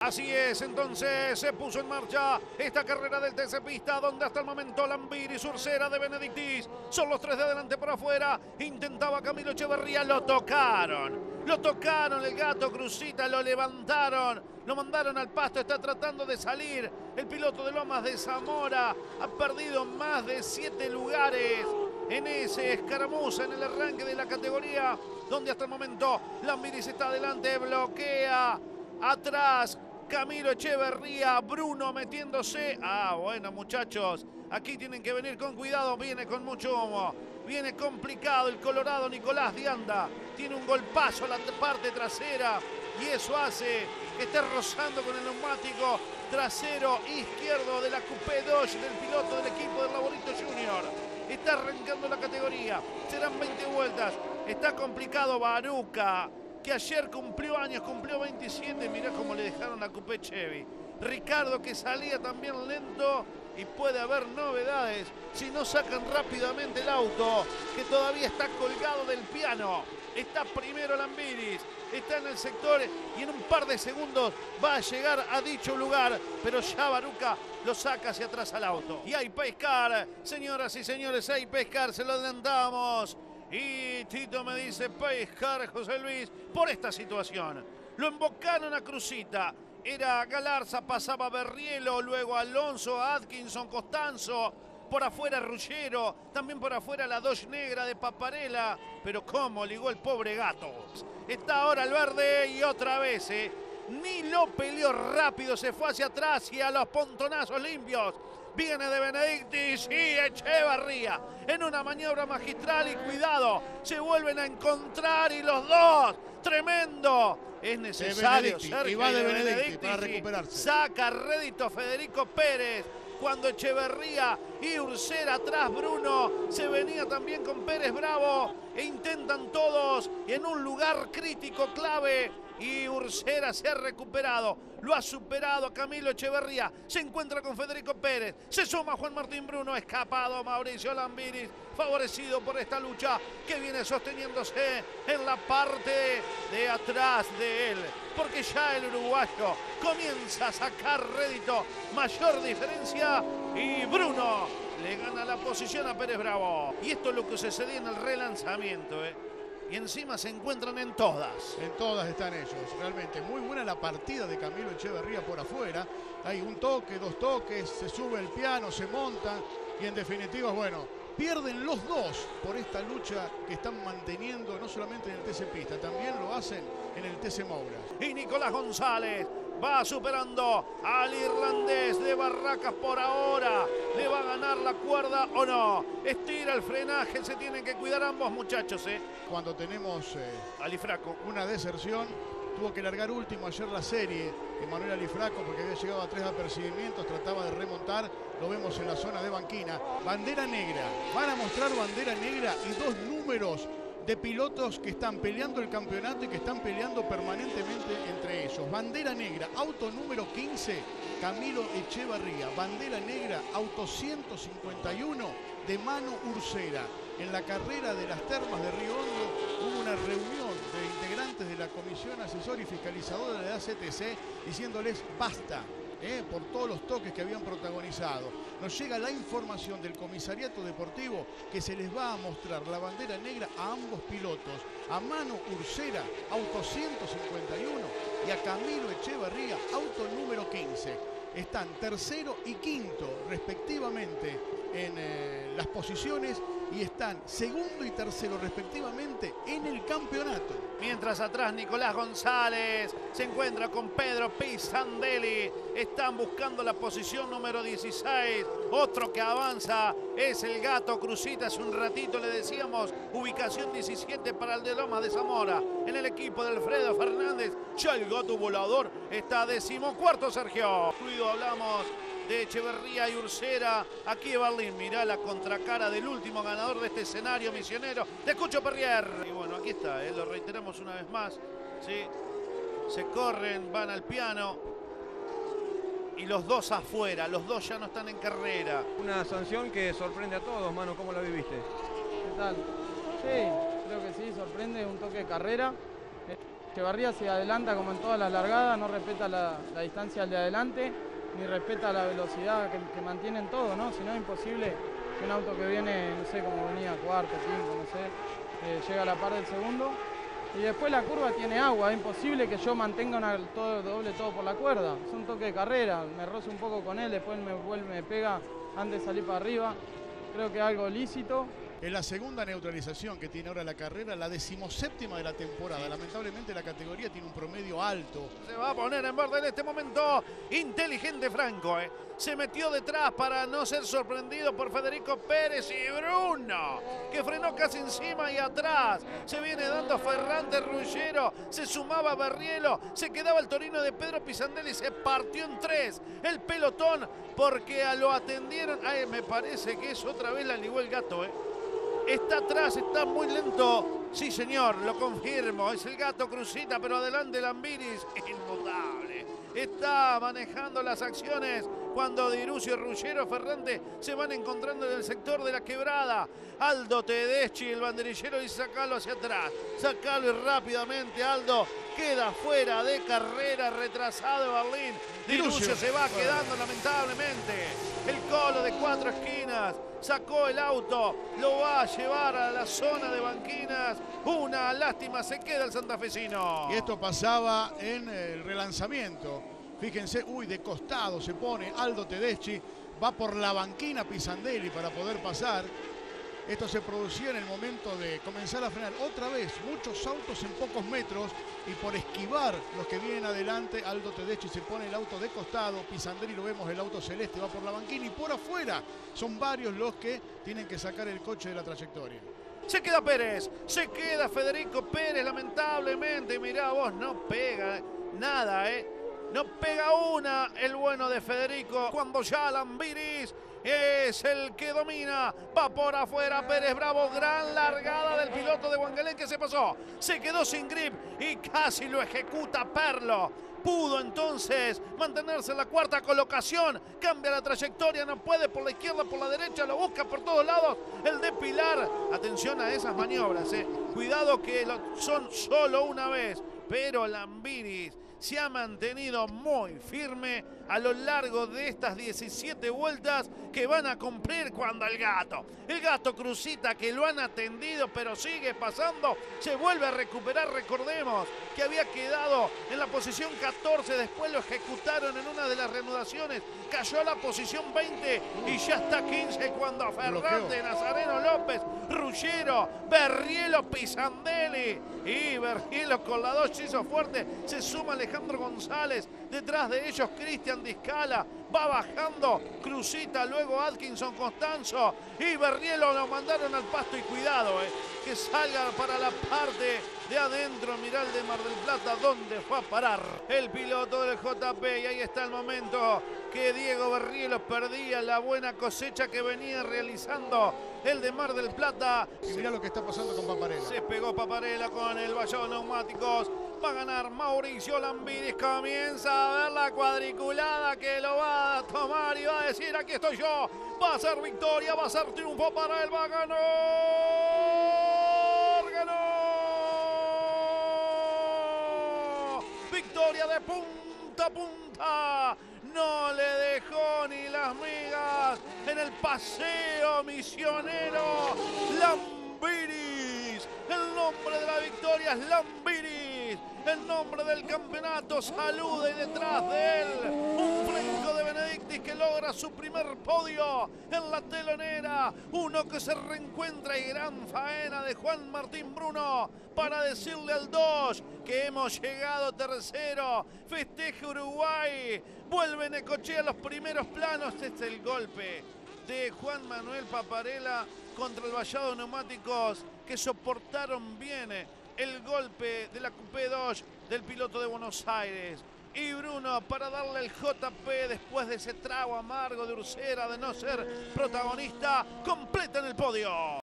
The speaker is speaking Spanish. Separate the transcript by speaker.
Speaker 1: Así es, entonces se puso en marcha esta carrera del TC Pista, donde hasta el momento Lambir y Surcera de Benedictis son los tres de adelante por afuera. Intentaba Camilo Echeverría, lo tocaron. Lo tocaron, el gato Cruzita lo levantaron, lo mandaron al pasto, está tratando de salir. El piloto de Lomas de Zamora ha perdido más de siete lugares en ese escaramuza en el arranque de la categoría, donde hasta el momento Lambiris está adelante, bloquea atrás Camilo Echeverría, Bruno metiéndose. Ah, bueno, muchachos, aquí tienen que venir con cuidado, viene con mucho humo. Viene complicado el Colorado Nicolás Dianda. Tiene un golpazo a la parte trasera y eso hace que rozando con el neumático trasero izquierdo de la Coupé Dodge del piloto del equipo del Laborito Junior. Está arrancando la categoría. Serán 20 vueltas. Está complicado Baruca que ayer cumplió años, cumplió 27, mirá cómo le dejaron la Coupé Chevy. Ricardo que salía también lento y puede haber novedades si no sacan rápidamente el auto que todavía está colgado del piano. Está primero Lambiris, está en el sector y en un par de segundos va a llegar a dicho lugar, pero ya Baruca lo saca hacia atrás al auto. Y hay pescar, señoras y señores, hay pescar, se lo adelantamos. Y Tito me dice pescar José Luis por esta situación. Lo embocaron a Cruzita. Era Galarza, pasaba Berrielo, luego Alonso, Atkinson, Costanzo. Por afuera Rullero, también por afuera la Dodge negra de Paparela. Pero cómo ligó el pobre gato. Está ahora el verde y otra vez, ¿eh? Ni lo peleó rápido, se fue hacia atrás y a los pontonazos limpios. Viene de Benedictis y Echevarría en una maniobra magistral y cuidado, se vuelven a encontrar y los dos, tremendo. Es necesario
Speaker 2: y va de Benedictis para recuperarse.
Speaker 1: Saca rédito Federico Pérez cuando Echeverría y Ursera atrás Bruno se venía también con Pérez Bravo e intentan todos en un lugar crítico clave y Ursera se ha recuperado, lo ha superado Camilo Echeverría, se encuentra con Federico Pérez, se suma Juan Martín Bruno, escapado Mauricio Lambiris, favorecido por esta lucha que viene sosteniéndose en la parte de atrás de él, porque ya el uruguayo comienza a sacar rédito, mayor diferencia. Y Bruno le gana la posición a Pérez Bravo. Y esto es lo que sucedía en el relanzamiento. ¿eh? Y encima se encuentran en todas.
Speaker 2: En todas están ellos, realmente. Muy buena la partida de Camilo Echeverría por afuera. Hay un toque, dos toques, se sube el piano, se monta y en definitiva, bueno, pierden los dos por esta lucha que están manteniendo no solamente en el TC Pista, también lo hacen en el TC Moura.
Speaker 1: Y Nicolás González va superando al irlandés de Barracas por ahora. ¿Le va a ganar la cuerda o no? Estira el frenaje, se tienen que cuidar ambos muchachos. ¿eh?
Speaker 2: Cuando tenemos
Speaker 1: eh, Alifraco.
Speaker 2: una deserción, tuvo que largar último ayer la serie Emanuel Alifraco porque había llegado a tres apercibimientos, trataba de remontar, lo vemos en la zona de banquina. Bandera negra, van a mostrar bandera negra y dos números de pilotos que están peleando el campeonato y que están peleando permanentemente entre ellos. Bandera negra, auto número 15, Camilo Echevarría. Bandera negra, auto 151 de Mano Ursera. En la carrera de las termas de Río Hondo hubo una reunión de integrantes de la Comisión Asesor y Fiscalizadora de la CTC diciéndoles basta, ¿eh? por todos los toques que habían protagonizado. Nos llega la información del comisariato deportivo que se les va a mostrar la bandera negra a ambos pilotos, a Mano Ursera, auto 151, y a Camilo Echevarría, auto número 15. Están tercero y quinto respectivamente en eh, las posiciones y están segundo y tercero respectivamente en el campeonato.
Speaker 1: Mientras atrás Nicolás González se encuentra con Pedro Pisandelli. Están buscando la posición número 16. Otro que avanza es el Gato Cruzita. Hace un ratito le decíamos ubicación 17 para el de Loma de Zamora. En el equipo de Alfredo Fernández. Ya el Gato Volador está decimocuarto Sergio. Fluido hablamos de Echeverría y Ursera. Aquí Berlín, mirá la contracara del último ganador de este escenario misionero, de Cucho Perrier. Y bueno, aquí está, eh, lo reiteramos una vez más. ¿sí? Se corren, van al piano. Y los dos afuera, los dos ya no están en carrera.
Speaker 3: Una sanción que sorprende a todos, mano, ¿cómo la viviste?
Speaker 4: ¿Qué tal? Sí, creo que sí, sorprende un toque de carrera. Echevarría se adelanta como en todas las largadas, no respeta la, distancia al de adelante, ni respeta la velocidad que, mantienen todo, ¿no? Si no es imposible que un auto que viene, no sé, como venía cuarto, quinto, no sé, eh, llega a la par del segundo. Y después la curva tiene agua, es imposible que yo mantenga una todo, doble todo por la cuerda. Es un toque de carrera, me roce un poco con él, después me vuelve, me pega antes de salir para arriba. Creo que es algo lícito,
Speaker 2: es la segunda neutralización que tiene ahora la carrera, la decimoséptima de la temporada. Lamentablemente la categoría tiene un promedio alto.
Speaker 1: Se va a poner en borde en este momento. Inteligente Franco. ¿eh? Se metió detrás para no ser sorprendido por Federico Pérez y Bruno, que frenó casi encima y atrás. Se viene dando Ferrante Ruggero. Se sumaba Berrielo. Se quedaba el Torino de Pedro Pisandelli. Se partió en tres. El pelotón porque a lo atendieron. Ay, me parece que es otra vez la ligó el gato, ¿eh? Está atrás, está muy lento. Sí, señor, lo confirmo. Es el gato Cruzita, pero adelante Lambiris. Inmutable. Está manejando las acciones cuando Dirucio, Ruggero, Ferrante se van encontrando en el sector de la quebrada. Aldo Tedeschi, el banderillero, dice sacalo hacia atrás. Sacalo y rápidamente Aldo queda fuera de carrera, retrasado Berlín. Dirucio se va quedando lamentablemente. El colo de cuatro esquinas sacó el auto, lo va a llevar a la zona de banquinas. Una lástima, se queda el santafesino.
Speaker 2: Y esto pasaba en el relanzamiento. Fíjense, uy, de costado se pone Aldo Tedeschi, va por la banquina Pisandelli para poder pasar. Esto se producía en el momento de comenzar a frenar. Otra vez, muchos autos en pocos metros y por esquivar los que vienen adelante, Aldo Tedeschi se pone el auto de costado, Pisandri lo vemos, el auto celeste va por la banquina y por afuera son varios los que tienen que sacar el coche de la trayectoria.
Speaker 1: Se queda Pérez, se queda Federico Pérez, lamentablemente, mirá vos, no pega nada, ¿eh? No pega una el bueno de Federico cuando ya Lambiris es el que domina. Va por afuera Pérez Bravo. Gran largada del piloto de Wangelén que se pasó. Se quedó sin grip y casi lo ejecuta Perlo. Pudo entonces mantenerse en la cuarta colocación. Cambia la trayectoria, no puede por la izquierda, por la derecha, lo busca por todos lados. El de Pilar. Atención a esas maniobras. Eh. Cuidado que son solo una vez. Pero Lambiris se ha mantenido muy firme a lo largo de estas 17 vueltas que van a cumplir cuando el gato, el gato Crucita que lo han atendido pero sigue pasando, se vuelve a recuperar, recordemos que había quedado en la posición 14, después lo ejecutaron en una de las reanudaciones, cayó a la posición 20 y ya está 15 cuando Fernández, Nazareno López, Ruggero, Berrielo Pisandelli y Berrielo con la dos hizo fuerte, se suma Alejandro González, detrás de ellos Cristian Discala, va bajando, Cruzita, luego Atkinson, Constanzo. Y Berrielo lo mandaron al pasto y cuidado, eh, que salga para la parte de adentro, Miral de Mar del Plata, donde fue a parar el piloto del JP y ahí está el momento que Diego Berrielo perdía. La buena cosecha que venía realizando el de Mar del Plata.
Speaker 2: Y mirá lo que está pasando con Paparela.
Speaker 1: Se pegó Paparela con el vallado neumáticos. Va a ganar Mauricio Lambiris. Comienza a ver la cuadriculada que lo va a tomar y va a decir: aquí estoy yo. Va a ser victoria, va a ser triunfo para él. Va a ganar. Ganó. Victoria de punta a punta no le dejó ni las migas en el paseo misionero. Lambiris, el nombre de la victoria es Lambiris, el nombre del campeonato saluda y detrás de él un fresco de Benedictis que logra su primer podio en la telonera, uno que se reencuentra y gran faena de Juan Martín Bruno para decirle al 2 que hemos llegado tercero, festeje Uruguay, vuelve Necochea a los primeros planos, este es el golpe de Juan Manuel Paparela contra el vallado neumáticos que soportaron bien el golpe de la Coupé 2 del piloto de Buenos Aires. Y Bruno para darle el JP después de ese trago amargo de Ursera de no ser protagonista, completa en el podio.